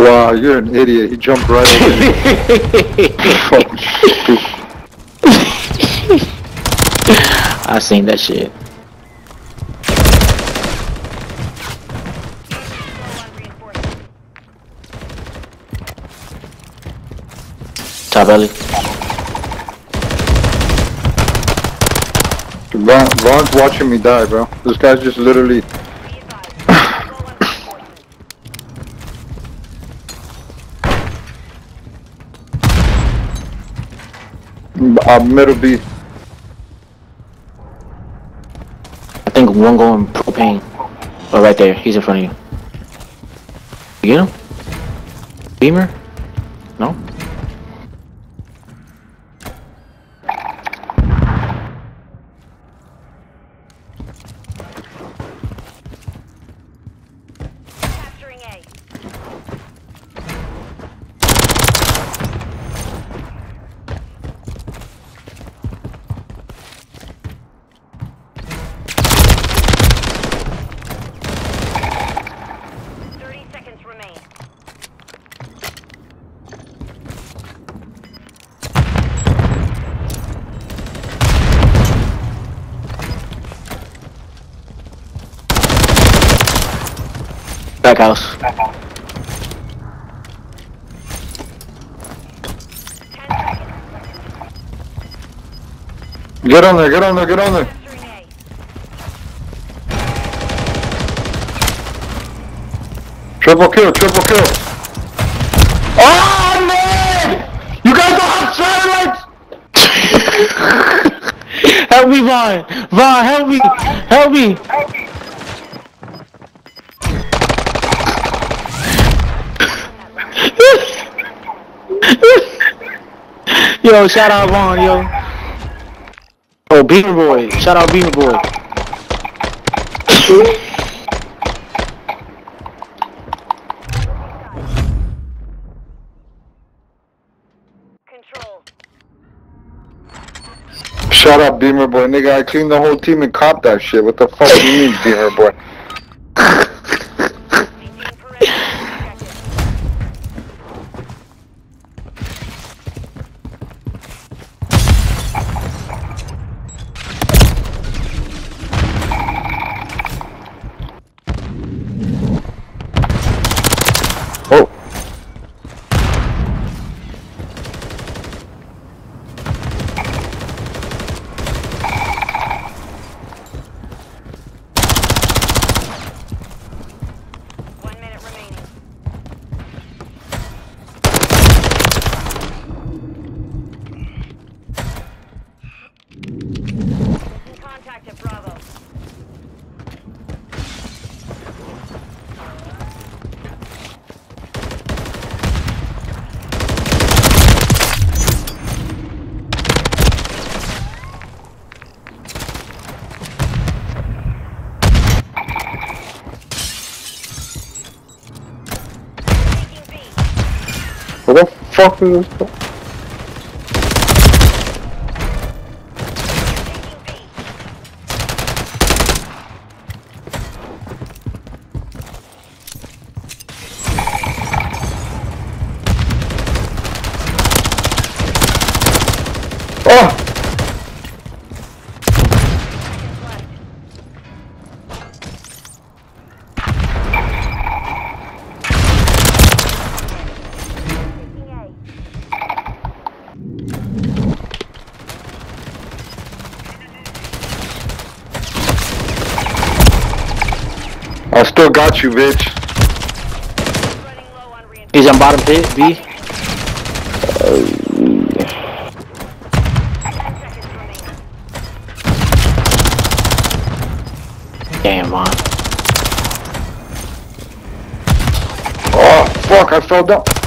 Wow, you're an idiot. He jumped right over you. Fucking. I seen that shit. Top alley. Vaughn, Vaughn's watching me die, bro. This guy's just literally. Uh, middle B. I think one going propane. Oh, right there. He's in front of you. You get him? Beamer? No? Back house. Get on there, get on there, get on there. Triple kill, triple kill. Oh man! You guys don't have satellites! help me, Vaughn! Vaughn, help me! Help me! Yo, shout out Vaughn, yo. Oh, Beamer Boy. Shout out Beamer Boy. Shut up, Beamer boy. Nigga, I cleaned the whole team and copped that shit. What the fuck do you mean, Beamer boy? What the fuck is this? Oh! I still got you, bitch. Running low on reinforcements. He's on bottom pit, B. Damn, man. Oh, fuck, I fell down.